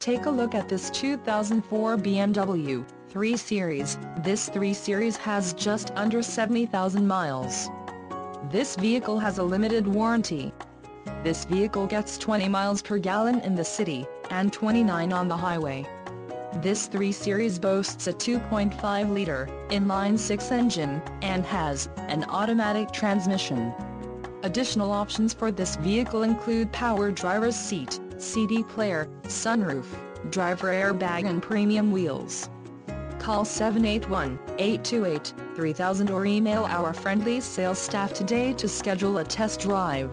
Take a look at this 2004 BMW 3 Series. This 3 Series has just under 70,000 miles. This vehicle has a limited warranty. This vehicle gets 20 miles per gallon in the city, and 29 on the highway. This 3 Series boasts a 2.5-liter, inline-six engine, and has an automatic transmission. Additional options for this vehicle include power driver's seat, CD player, sunroof, driver airbag and premium wheels. Call 781-828-3000 or email our friendly sales staff today to schedule a test drive.